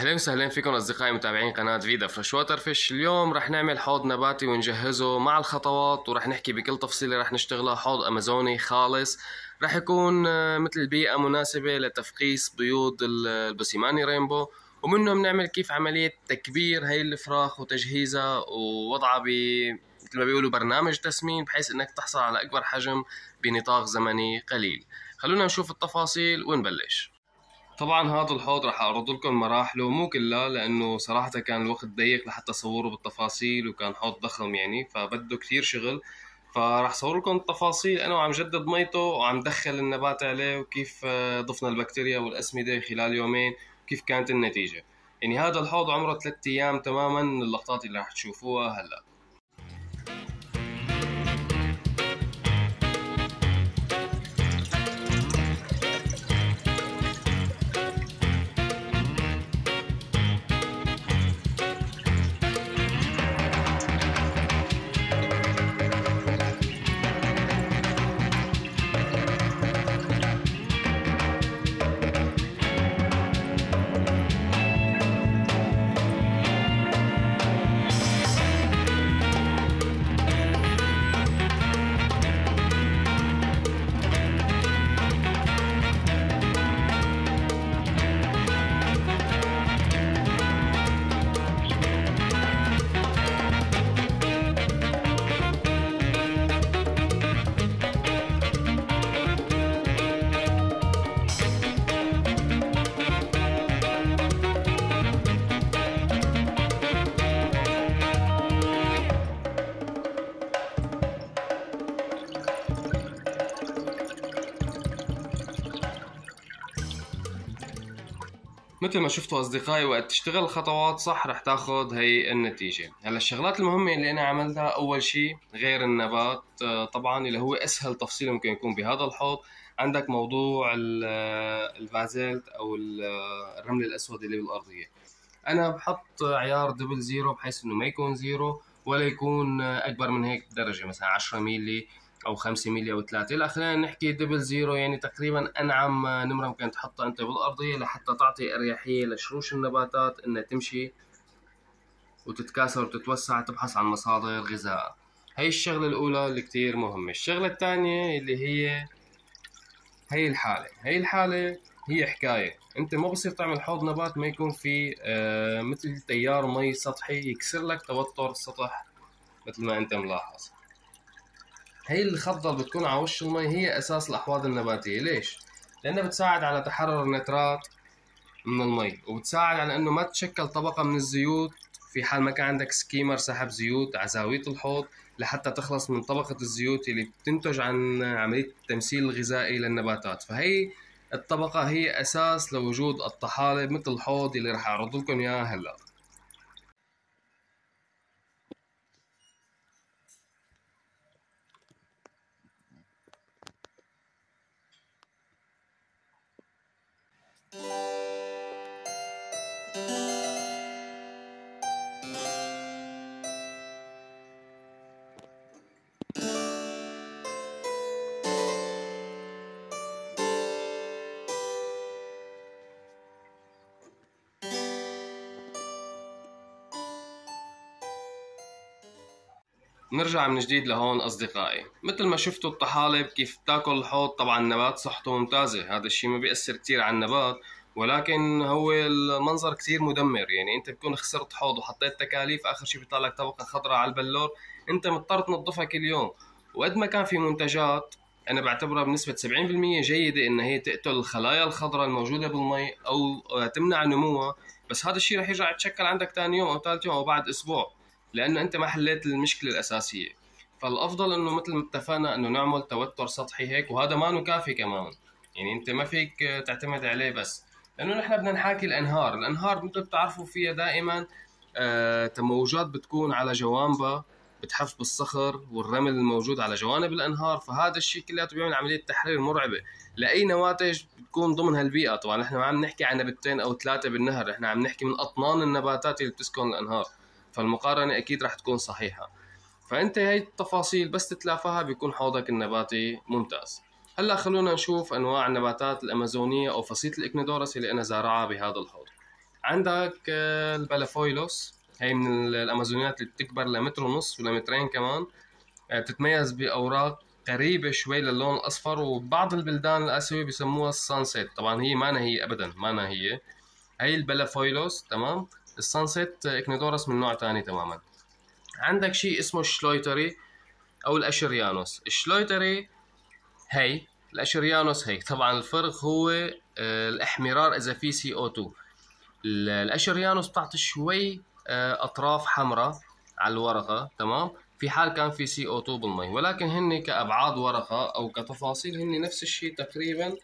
أهلا وسهلا فيكم أصدقائي متابعين قناة Vida Freshwater Fish اليوم رح نعمل حوض نباتي ونجهزه مع الخطوات ورح نحكي بكل تفصيله رح نشتغلها حوض أمازوني خالص. رح يكون آه، مثل بيئة مناسبة لتفقيس بيوض ال Boesemani rainbow. ومنه بنعمل كيف عملية تكبير هاي الفراخ وتجهيزها ووضعها ب مثل ما بيقولوا برنامج تسمين بحيث إنك تحصل على أكبر حجم بنطاق زمني قليل. خلونا نشوف التفاصيل ونبلش. طبعا هذا الحوض راح أعرض لكم مراحله مو كلها لأنه صراحة كان الوقت ضيق لحتى أصوره بالتفاصيل وكان حوض ضخم يعني فبده كثير شغل. فراح صور لكم التفاصيل أنا وعم جدد ميته وعم دخل النبات عليه وكيف آه، ضفنا البكتيريا والأسمدة خلال يومين وكيف كانت النتيجة. يعني هذا الحوض عمره ثلاثة أيام تماما من اللقطات اللي راح تشوفوها هلأ. مثل ما شفتوا أصدقائي وقت تشتغل الخطوات صح رح تاخذ هي النتيجة. هلا الشغلات المهمة اللي أنا عملتها أول شيء غير النبات آه، طبعا اللي هو أسهل تفصيل ممكن يكون بهذا الحوض. عندك موضوع آه، البازلت أو آه، الرمل الأسود اللي بالأرضية. أنا بحط عيار double zero بحيث إنه ما يكون zero ولا يكون أكبر من هيك درجة مثلا 10 ميلي. أو 5 ملي أو 3 لا خلينا نحكي double zero يعني تقريبا أنعم نمرة ممكن تحطها أنت بالارضيه لحتى تعطي أريحية لشروش النباتات إنها تمشي وتتكاثر وتتوسع تبحث عن مصادر غذاء. هي الشغلة الأولى اللي كتير مهمة. الشغلة الثانية اللي هي هي الحالة. هي الحالة هي حكاية. أنت ما بصير تعمل حوض نبات ما يكون في آه مثل تيار مي سطحي يكسر لك توتر السطح مثل ما أنت ملاحظ. هي الخضة اللي بتكون على وش المي؟ هي أساس الأحواض النباتية. ليش؟ لأنها بتساعد على تحرر النترات من المي وبتساعد على إنه ما تشكل طبقة من الزيوت. في حال ما كان عندك سكيمر سحب زيوت على زاوية الحوض لحتى تخلص من طبقة الزيوت اللي بتنتج عن عملية التمثيل الغذائي للنباتات. فهي الطبقة هي أساس لوجود الطحالب مثل الحوض اللي رح أعرض لكم إياه هلأ. نرجع من جديد لهون أصدقائي. مثل ما شفتوا الطحالب كيف تاكل الحوض طبعا النبات صحته ممتازة. هذا الشيء ما بيأثر كثير على النبات ولكن هو المنظر كثير مدمر. يعني أنت بتكون خسرت حوض وحطيت تكاليف آخر شيء بيطلع لك طبقة خضراء على البلور أنت مضطر تنظفها كل يوم. وقد ما كان في منتجات أنا بعتبرها بنسبة 70% جيدة إن هي تقتل الخلايا الخضراء الموجودة بالمي أو تمنع نموها. بس هذا الشيء رح يرجع يتشكل عندك ثاني يوم أو ثالث يوم أو بعد أسبوع. لأنه أنت ما حليت المشكلة الأساسية. فالأفضل إنه مثل ما اتفقنا إنه نعمل توتر سطحي هيك وهذا ما كافي كمان. يعني أنت ما فيك تعتمد عليه بس. لأنه نحن بدنا نحاكي الأنهار. الأنهار مثل بتعرفوا فيها دائما آه تموجات بتكون على جوانبها بتحف بالصخر والرمل الموجود على جوانب الأنهار. فهذا الشيء كلياته بيعمل عملية تحرير مرعبه لأي نواتج بتكون ضمن هالبيئة. طبعا نحن ما عم نحكي عن نبتين أو ثلاثة بالنهر. نحن عم نحكي من أطنان النباتات اللي بتسكن الأنهار. فالمقارنة أكيد رح تكون صحيحة. فانت هاي التفاصيل بس تتلافاها بيكون حوضك النباتي ممتاز. هلأ خلونا نشوف أنواع النباتات الأمازونية أو فصيلة الإكنيدورس اللي أنا زارعها بهذا الحوض. عندك آه، البلافويلوس. هي من الأمازونيات اللي بتكبر لمتر ونص ولا مترين كمان. آه، بتتميز بأوراق قريبة شوي للون الأصفر وبعض البلدان الآسيوية بيسموها السانسيت طبعا هي ما هي أبدا ما هي هي البلافويلوس تمام؟ ال sunset إكنيدورس من نوع تاني تماما. عندك شيء اسمه الشلويتري أو الأشريانوس. الشلويتري هي. الأشريانوس هي. طبعا الفرق هو آه، الإحمرار إذا في CO2 الأشريانوس بتعطي شوي آه، أطراف حمراء على الورقة تمام؟ في حال كان في CO2 بالمي. ولكن هن كأبعاد ورقة أو كتفاصيل هن نفس الشيء تقريبا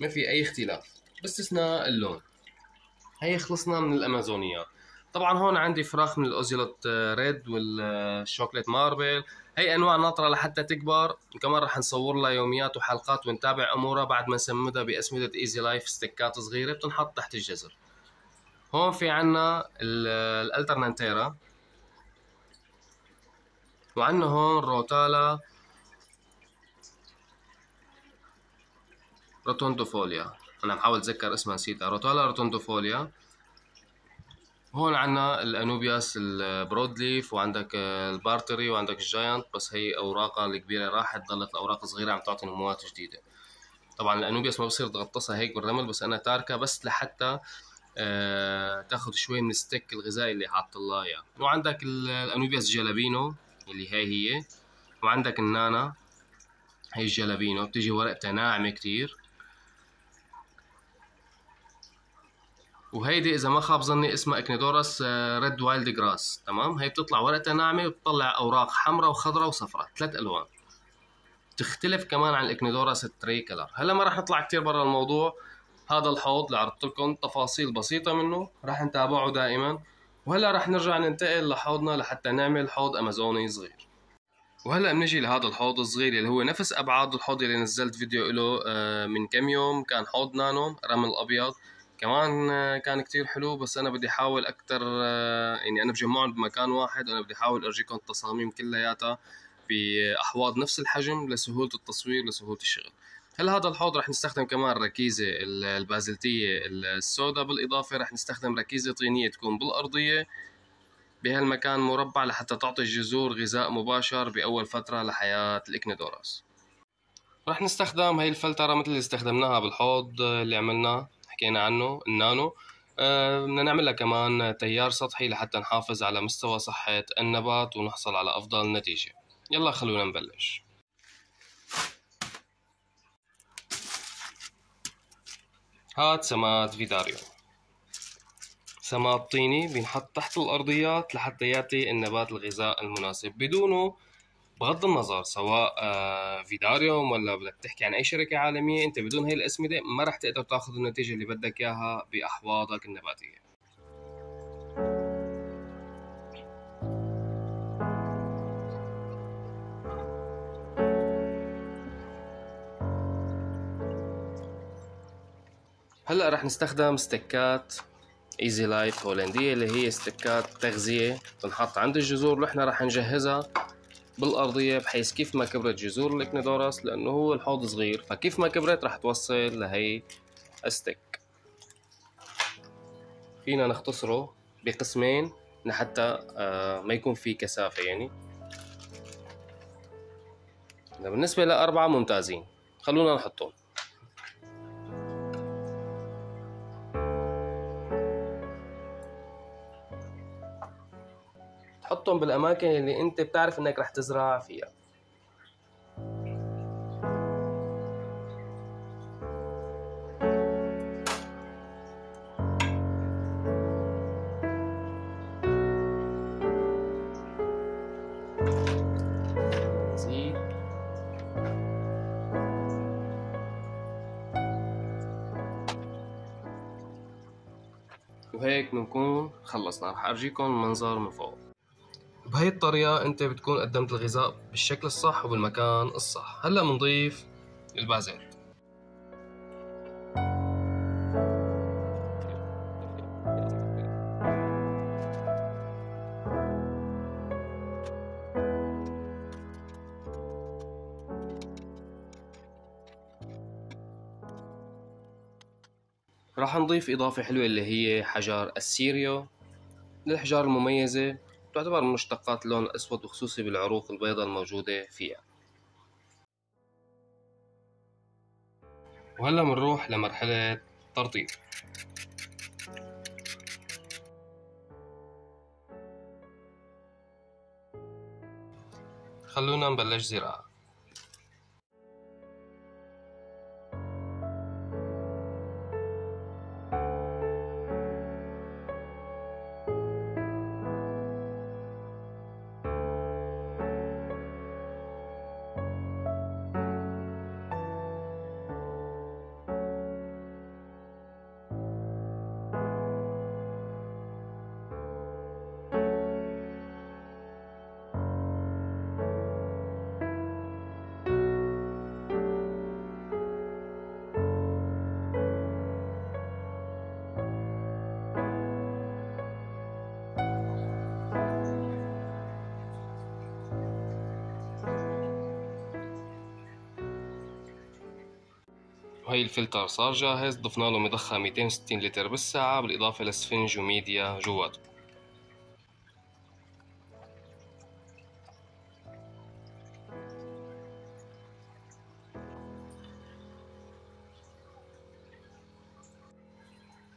ما في أي اختلاف. باستثناء اللون. هي خلصنا من الامازونيات طبعا هون عندي فراخ من ال ocelot red وال chocolate marble. هي أنواع ناطرة لحتى تكبر. وكمان رح نصور لها يوميات وحلقات ونتابع أمورها بعد ما نسمدها باسمده Easy Life ستيكات صغيرة بتنحط تحت الجزر. هون في عنا الألترنانتيرا. وعنا هون روتالا. روتوندوفوليا. أنا بحاول اتذكر اسمها نسيتها. روتالا روتوندوفوليا هون عنا الأنوبياس ال broad leaf وعندك البارتري وعندك ال giant بس هي أوراقها الكبيرة راحت ضلت الأوراق الصغيرة عم تعطي نموات جديدة. طبعا الأنوبياس ما بصير تغطسها هيك بالرمل بس أنا تاركها بس لحتى آه تاخذ شوي من ال stick الغذائي اللي حاط له إياه. وعندك الأنوبياس جلابينو اللي هي هي. وعندك النانا هي الجلابينو بتيجي ورقتها ناعمة كتير. وهيدي إذا ما خاب ظني اسمها إكنيدورس red wild grass تمام؟ هي بتطلع ورقتها ناعمة وبتطلع أوراق حمراء وخضراء وصفراء ثلاث ألوان. تختلف كمان عن الاكنيدورس ال tricolor. هلا ما راح نطلع كثير برا الموضوع. هذا الحوض اللي عرضت لكم تفاصيل بسيطة منه راح نتابعه دائما. وهلا راح نرجع ننتقل لحوضنا لحتى نعمل حوض أمازوني صغير. وهلا بنجي لهذا الحوض الصغير اللي هو نفس أبعاد الحوض اللي نزلت فيديو له آه، من كم يوم. كان حوض نانو رمل أبيض. كمان آه، كان كتير حلو بس أنا بدي أحاول أكتر آه، يعني أنا بجمعهم بمكان واحد وأنا بدي أحاول أرجيكم التصاميم كلياتها باحواض نفس الحجم لسهولة التصوير لسهولة الشغل. هلا هذا الحوض رح نستخدم كمان ركيزة البازلتية السوداء بالإضافة؟ رح نستخدم ركيزة طينية تكون بالأرضية بهالمكان مربع لحتى تعطي الجذور غذاء مباشر بأول فترة لحياة الإكنيدوراس رح نستخدم هاي الفلترة مثل اللي استخدمناها بالحوض اللي عملناه. حكينا عنه النانو. آه، بدنا نعمل لها كمان تيار سطحي لحتى نحافظ على مستوى صحة النبات ونحصل على أفضل نتيجة. يلا خلونا نبلش. هاد سماد فيداريو. سماد طيني بينحط تحت الأرضيات لحتى يعطي النبات الغذاء المناسب بدونه. بغض النظر سواء آه، فيداريوم ولا بدك تحكي عن أي شركة عالمية أنت بدون هي الاسمده ما راح تقدر تاخذ النتيجة اللي بدك إياها بأحواضك النباتية. هلأ رح نستخدم ستيكات Easy Life هولنديه اللي هي ستيكات تغذية تنحط عند الجذور نحن رح نجهزها بالأرضية بحيث كيف ما كبرت جذور الاكنيدوراس لأنه هو الحوض صغير. فكيف ما كبرت رح توصل لهي ال stick. فينا نختصره بقسمين لحتى آه، ما يكون في كثافة يعني. بالنسبة لأربعة ممتازين. خلونا نحطهم. حطهم بالأماكن اللي أنت بتعرف إنك رح تزرع فيها. وهيك بنكون خلصنا. رح أرجيكم المنظر من فوق. بهي الطريقة أنت بتكون قدمت الغذاء بالشكل الصح وبالمكان الصح. هلأ بنضيف البازل راح نضيف إضافة حلوة اللي هي حجار السيريو. الأحجار المميزة تعتبر مشتقات اللون الأسود وخصوصي بالعروق البيضاء الموجودة فيها. وهلا بنروح لمرحلة ترطيب. خلونا نبلش زراعة. وهي الفلتر صار جاهز ضفنا له مضخة 260 لتر بالساعة بالإضافة لسفنج وميديا جواته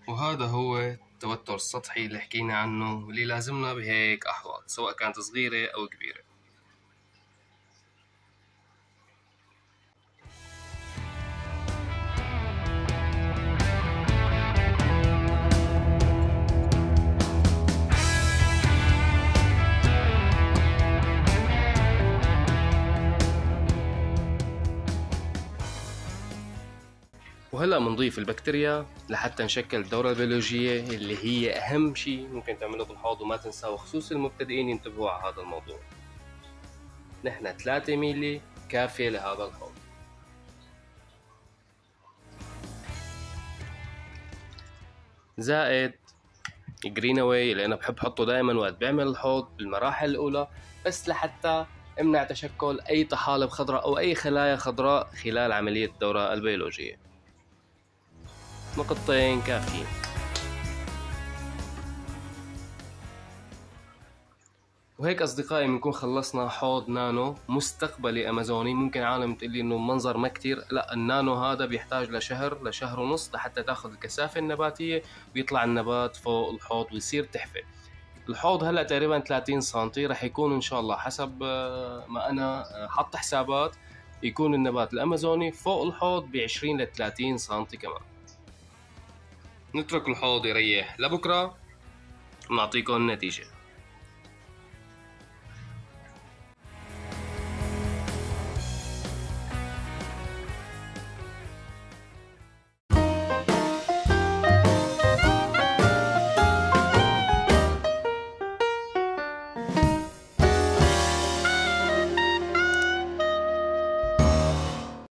وهذا هو التوتر السطحي اللي حكينا عنه واللي لازمنا بهيك أحواض سواء كانت صغيرة أو كبيرة. وهلا بنضيف البكتيريا لحتى نشكل الدورة البيولوجية اللي هي أهم شيء ممكن تعمله بالحوض وما تنساه وخصوصا المبتدئين ينتبهوا على هذا الموضوع. نحن 3 ميلي كافية لهذا الحوض. زائد Green Away اللي أنا بحب أحطه دائما وقت بعمل الحوض بالمراحل الأولى بس لحتى امنع تشكل أي طحالب خضراء أو أي خلايا خضراء خلال عملية الدورة البيولوجية. نقطتين كافيين. وهيك أصدقائي بنكون خلصنا حوض نانو. مستقبلي أمازوني. ممكن عالم تقول لي إنه منظر ما كتير. لا النانو هذا بيحتاج لشهر لشهر ونص لحتى تاخذ الكثافة النباتية. ويطلع النبات فوق الحوض ويصير تحفة. الحوض هلا تقريبا 30 سم رح يكون إن شاء الله حسب آه، ما أنا آه، حط حسابات. يكون النبات الأمازوني فوق الحوض ب 20 ل 30 سم كمان. نترك الحوض يريح. لبكرة ونعطيكم النتيجة.